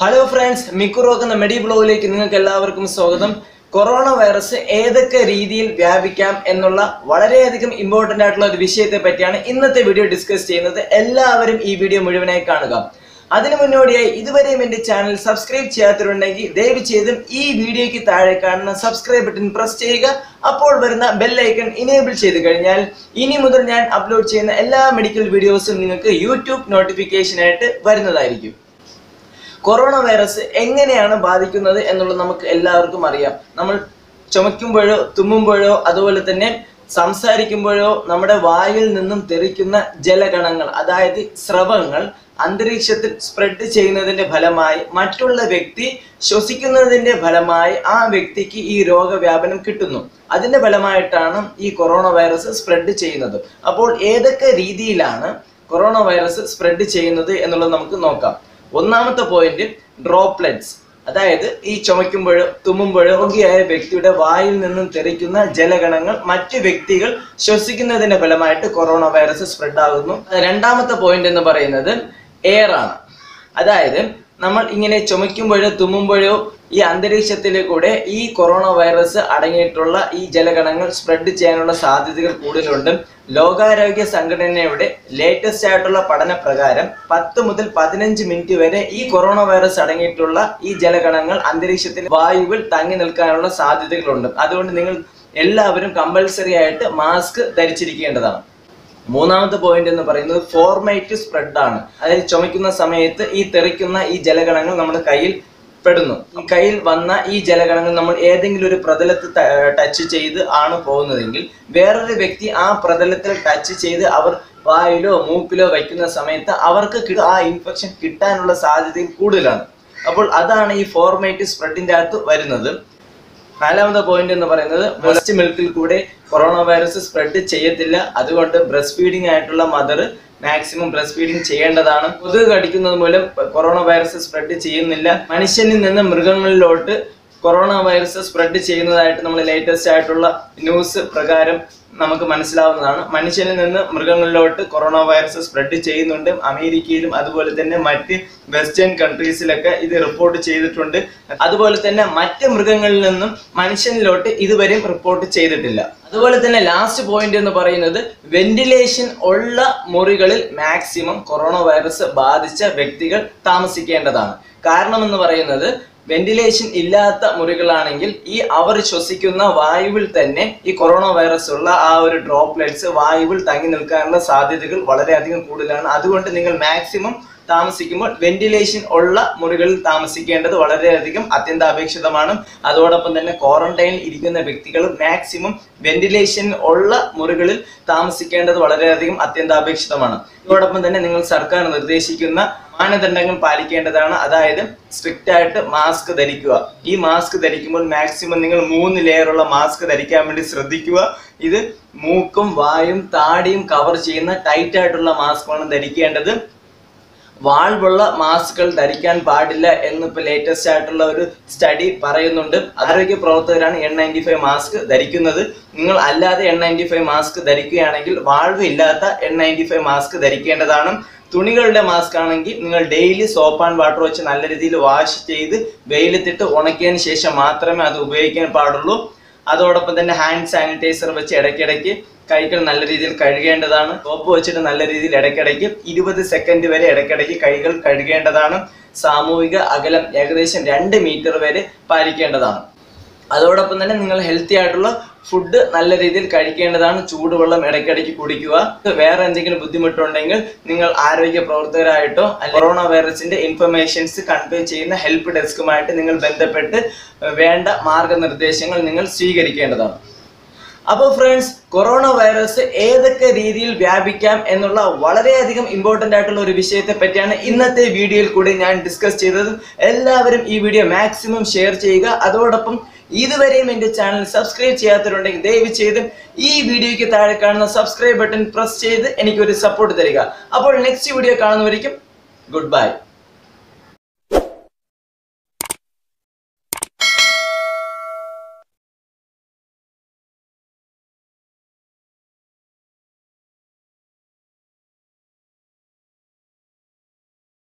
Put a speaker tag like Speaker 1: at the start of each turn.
Speaker 1: Hello friends മിക്കുറോക്ക് എന്ന മെഡി ബ്ലോഗിലേക്ക് നിങ്ങൾക്ക് എല്ലാവർക്കും സ്വാഗതം. കൊറോണ വൈറസ് ഏതൊക്കെ രീതിയിൽ വ്യാപിക്കാം എന്നുള്ള വളരെയധികം ഇമ്പോർട്ടന്റ് ആയിട്ടുള്ള ഒരു വിഷയത്തെ പറ്റിയാണ് ഇന്നത്തെ വീഡിയോ ഡിസ്കസ് ചെയ്യുന്നത്. എല്ലാവരും ഈ വീഡിയോ മുഴുവനായി കാണുക. അതിനു മുന്നോടിയായി ഇതുവരെയും എന്റെ ചാനൽ സബ്സ്ക്രൈബ് ചെയ്യാത്തവരുണ്ടെങ്കിൽ ദയവ് ചെയ്തും ഈ വീഡിയോയ്ക്ക് താഴെ കാണുന്ന സബ്സ്ക്രൈബ് ബട്ടൺ പ്രസ് ചെയ്യുക. അപ്പോൾ വരുന്ന ബെല്ലൈക്കൺ ഇനേബിൾ ചെയ്ത് കഴിഞ്ഞാൽ ഇനി മുതൽ ഞാൻ അപ്ലോഡ് ചെയ്യുന്ന എല്ലാ മെഡിക്കൽ വീഡിയോസും നിങ്ങൾക്ക് യൂട്യൂബ് നോട്ടിഫിക്കേഷനായിട്ട് വരുന്നതായിരിക്കും. കൊറോണ വൈറസ് എങ്ങനെയാണ് ബാധിക്കുന്നത് എന്നുള്ളത് നമുക്ക് എല്ലാവർക്കും അറിയാം. നമ്മൾ ചുമയ്ക്കുമ്പോഴോ തുമ്മുമ്പോഴോ അതുപോലെ തന്നെ സംസാരിക്കുമ്പോഴോ നമ്മുടെ വായിൽ നിന്നും തെറിക്കുന്ന ജലഗണങ്ങൾ അതായത് സ്രവങ്ങൾ അന്തരീക്ഷത്തിൽ സ്പ്രെഡ് ചെയ്യുന്നതിന്റെ ഫലമായി മറ്റുള്ള വ്യക്തി ശ്വസിക്കുന്നതിന്റെ ഫലമായി ആ വ്യക്തിക്ക് ഈ രോഗവ്യാപനം കിട്ടുന്നു. അതിന്റെ ഫലമായിട്ടാണ് ഈ കൊറോണ വൈറസ് സ്പ്രെഡ് ചെയ്യുന്നത്. അപ്പോൾ ഏതൊക്കെ രീതിയിലാണ് കൊറോണ വൈറസ് സ്പ്രെഡ് ചെയ്യുന്നത് എന്നുള്ളത് നമുക്ക് നോക്കാം. ഒന്നാമത്തെ പോയിന്റ് ഡ്രോപ്ലെറ്റ്സ് അതായത് ഈ ചുമയ്ക്കുമ്പോഴോ തുമ്മുമ്പോഴോ രോഗിയായ വ്യക്തിയുടെ വായിൽ നിന്നും തെറിക്കുന്ന ജലഗണങ്ങൾ മറ്റു വ്യക്തികൾ ശ്വസിക്കുന്നതിന്റെ ഫലമായിട്ട് കൊറോണ വൈറസ് സ്പ്രെഡ് ആകുന്നു. രണ്ടാമത്തെ പോയിന്റ് എന്ന് പറയുന്നത് എയർ ആണ്. അതായത് നമ്മൾ ഇങ്ങനെ ചുമയ്ക്കുമ്പോഴോ തുമ്മുമ്പോഴോ ഈ അന്തരീക്ഷത്തിലെ ഈ കൊറോണ വൈറസ് അടങ്ങിയിട്ടുള്ള ഈ ജലഗണങ്ങൾ സ്പ്രെഡ് ചെയ്യാനുള്ള സാധ്യതകൾ കൂടുതലുണ്ട്. ലോകാരോഗ്യ സംഘടനയുടെ ലേറ്റസ്റ്റ് ആയിട്ടുള്ള പഠന പ്രകാരം പത്ത് മുതൽ പതിനഞ്ച് മിനിറ്റ് വരെ ഈ കൊറോണ വൈറസ് അടങ്ങിയിട്ടുള്ള ഈ ജലഗണങ്ങൾ അന്തരീക്ഷത്തിൽ വായുവിൽ തങ്ങി നിൽക്കാനുള്ള സാധ്യതകളുണ്ട്. അതുകൊണ്ട് നിങ്ങൾ എല്ലാവരും കമ്പൽസറി ആയിട്ട് മാസ്ക് ധരിച്ചിരിക്കേണ്ടതാണ്. മൂന്നാമത്തെ പോയിന്റ് എന്ന് പറയുന്നത് ഫോർമേറ്റ് സ്പ്രെഡ് ആണ്. അതായത് ചുമയ്ക്കുന്ന സമയത്ത് ഈ തെറിക്കുന്ന ഈ ജലഗണങ്ങൾ നമ്മുടെ കയ്യിൽ പെടുന്നു. ഈ കയ്യിൽ വന്ന ഈ ജലഗണങ്ങൾ നമ്മൾ ഏതെങ്കിലും ഒരു പ്രതലത്തിൽ ടച്ച് ചെയ്ത് ആണ് പോകുന്നതെങ്കിൽ വേറൊരു വ്യക്തി ആ പ്രതലത്തിൽ ടച്ച് ചെയ്ത് അവർ വായിലോ മൂക്കിലോ വയ്ക്കുന്ന സമയത്ത് അവർക്ക് ആ ഇൻഫെക്ഷൻ കിട്ടാനുള്ള സാധ്യതയും കൂടുതലാണ്. അപ്പോൾ അതാണ് ഈ ഫോർമേറ്റ് സ്പ്രെഡിന്റെ അകത്ത് വരുന്നത്. നാലാമത്തെ പോയിന്റ് എന്ന് പറയുന്നത് ബ്രസ്റ്റ് മിൽക്കിൽ കൂടെ കൊറോണ വൈറസ് സ്പ്രെഡ് ചെയ്യത്തില്ല. അതുകൊണ്ട് ബ്രസ്റ്റ് ഫീഡിംഗ് ആയിട്ടുള്ള മദർ മാക്സിമം ബ്രസ്റ്റ് ഫീഡിങ് ചെയ്യേണ്ടതാണ്. കൊതുക് കടിക്കുന്നത് മൂലം കൊറോണ വൈറസ് സ്പ്രെഡ് ചെയ്യുന്നില്ല. മനുഷ്യനിൽ നിന്ന് മൃഗങ്ങളിലോട്ട് കൊറോണ വൈറസ് സ്പ്രെഡ് ചെയ്യുന്നതായിട്ട് നമ്മൾ ലേറ്റസ്റ്റ് ആയിട്ടുള്ള ന്യൂസ് പ്രകാരം നമുക്ക് മനസ്സിലാവുന്നതാണ്. മനുഷ്യനിൽ നിന്ന് മൃഗങ്ങളിലോട്ട് കൊറോണ വൈറസ് സ്പ്രെഡ് ചെയ്യുന്നുണ്ട്. അമേരിക്കയിലും അതുപോലെ തന്നെ മറ്റ് വെസ്റ്റേൺ കൺട്രീസിലൊക്കെ ഇത് റിപ്പോർട്ട് ചെയ്തിട്ടുണ്ട്. അതുപോലെ തന്നെ മറ്റ് മൃഗങ്ങളിൽ നിന്നും മനുഷ്യനിലോട്ട് ഇതുവരെയും റിപ്പോർട്ട് ചെയ്തിട്ടില്ല. അതുപോലെ തന്നെ ലാസ്റ്റ് പോയിന്റ് എന്ന് പറയുന്നത് വെന്റിലേഷൻ ഉള്ള മുറികളിൽ മാക്സിമം കൊറോണ വൈറസ് ബാധിച്ച വ്യക്തികൾ താമസിക്കേണ്ടതാണ്. കാരണം എന്ന് പറയുന്നത് വെന്റിലേഷൻ ഇല്ലാത്ത മുറികളാണെങ്കിൽ ഈ അവർ ശ്വസിക്കുന്ന വായുവിൽ തന്നെ ഈ കൊറോണ വൈറസ് ഉള്ള ആ ഒരു ഡ്രോപ്ലെറ്റ്സ് വായുവിൽ തങ്ങി നിൽക്കാനുള്ള സാധ്യതകൾ വളരെയധികം കൂടുതലാണ്. അതുകൊണ്ട് നിങ്ങൾ മാക്സിമം താമസിക്കുമ്പോൾ വെന്റിലേഷൻ ഉള്ള മുറികളിൽ താമസിക്കേണ്ടത് വളരെയധികം അത്യന്താപേക്ഷിതമാണ്. അതോടൊപ്പം തന്നെ ക്വാറന്റൈനിൽ ഇരിക്കുന്ന വ്യക്തികൾ മാക്സിമം വെന്റിലേഷൻ ഉള്ള മുറികളിൽ താമസിക്കേണ്ടത് വളരെയധികം അത്യന്താപേക്ഷിതമാണ്. അതോടൊപ്പം തന്നെ നിങ്ങൾ സർക്കാർ നിർദ്ദേശിക്കുന്ന മാനദണ്ഡങ്ങൾ പാലിക്കേണ്ടതാണ്. അതായത് സ്ട്രിക്റ്റ് ആയിട്ട് മാസ്ക് ധരിക്കുക. ഈ മാസ്ക് ധരിക്കുമ്പോൾ മാക്സിമം നിങ്ങൾ മൂന്ന് ലെയർ ഉള്ള മാസ്ക് ധരിക്കാൻ വേണ്ടി ശ്രദ്ധിക്കുക. ഇത് മൂക്കും വായും താടിയും കവർ ചെയ്യുന്ന ടൈറ്റ് ആയിട്ടുള്ള മാസ്ക് ആണ് ധരിക്കേണ്ടത്. വാൾവുള്ള മാസ്കുകൾ ധരിക്കാൻ പാടില്ല എന്ന് ഇപ്പൊ ലേറ്റസ്റ്റ് ആയിട്ടുള്ള ഒരു സ്റ്റഡി പറയുന്നുണ്ട്. ആരോഗ്യ പ്രവർത്തകരാണ് എൻ നയന്റി ഫൈവ് മാസ്ക് ധരിക്കുന്നത്. നിങ്ങൾ അല്ലാതെ എൻ നയന്റി ഫൈവ് മാസ്ക് ധരിക്കുകയാണെങ്കിൽ വാൾവ് ഇല്ലാത്ത എൻ നയന്റി ഫൈവ് മാസ്ക് ധരിക്കേണ്ടതാണ്. തുണികളുടെ മാസ്ക് ആണെങ്കിൽ നിങ്ങൾ ഡെയിലി സോപ്പ് ആൻഡ് വാട്ടർ വെച്ച് നല്ല രീതിയിൽ വാഷ് ചെയ്ത് വെയിലത്തിട്ട് ഉണക്കിയതിന് ശേഷം മാത്രമേ അത് ഉപയോഗിക്കാൻ പാടുള്ളൂ. അതോടൊപ്പം തന്നെ ഹാൻഡ് സാനിറ്റൈസർ വെച്ച് ഇടയ്ക്കിടയ്ക്ക് കൈകൾ നല്ല രീതിയിൽ കഴുകേണ്ടതാണ്. സോപ്പ് വെച്ചിട്ട് നല്ല രീതിയിൽ ഇടയ്ക്കിടയ്ക്ക് ഇരുപത് സെക്കൻഡ് വരെ ഇടയ്ക്കിടയ്ക്ക് കൈകൾ കഴുകേണ്ടതാണ്. സാമൂഹിക അകലം ഏകദേശം രണ്ട് മീറ്റർ വരെ പാലിക്കേണ്ടതാണ്. അതോടൊപ്പം തന്നെ നിങ്ങൾ ഹെൽത്തി ആയിട്ടുള്ള ഫുഡ് നല്ല രീതിയിൽ കഴിക്കേണ്ടതാണ്. ചൂടുവെള്ളം ഇടയ്ക്കിടയ്ക്ക് കുടിക്കുക. വേറെ എന്തെങ്കിലും ബുദ്ധിമുട്ടുണ്ടെങ്കിൽ നിങ്ങൾ ആരോഗ്യ പ്രവർത്തകരായിട്ടോ കൊറോണ വൈറസിന്റെ ഇൻഫർമേഷൻസ് കൺവേ ചെയ്യുന്ന ഹെൽപ്പ് ഡെസ്കുമായിട്ട് നിങ്ങൾ ബന്ധപ്പെട്ട് വേണ്ട മാർഗനിർദ്ദേശങ്ങൾ നിങ്ങൾ സ്വീകരിക്കേണ്ടതാണ്. അപ്പോൾ ഫ്രണ്ട്സ് കൊറോണ വൈറസ് ഏതൊക്കെ രീതിയിൽ വ്യാപിക്കാം എന്നുള്ള വളരെയധികം ഇമ്പോർട്ടന്റ് ആയിട്ടുള്ള ഒരു വിഷയത്തെ പറ്റിയാണ് ഇന്നത്തെ വീഡിയോയിൽ കൂടി ഞാൻ ഡിസ്കസ് ചെയ്തത്. എല്ലാവരും ഈ വീഡിയോ മാക്സിമം ഷെയർ ചെയ്യുക. അതോടൊപ്പം ഇതുവരെയും എന്റെ ചാനൽ സബ്സ്ക്രൈബ് ചെയ്യാത്തവരുണ്ടെങ്കിൽ ദയവ് ചെയ്ത് ഈ വീഡിയോയ്ക്ക് താഴെ കാണുന്ന സബ്സ്ക്രൈബ് ബട്ടൺ പ്രസ് ചെയ്ത് എനിക്കൊരു സപ്പോർട്ട് തരിക. അപ്പോൾ നെക്സ്റ്റ് വീഡിയോ കാണുന്നവരിക്കും ഗുഡ് ബൈ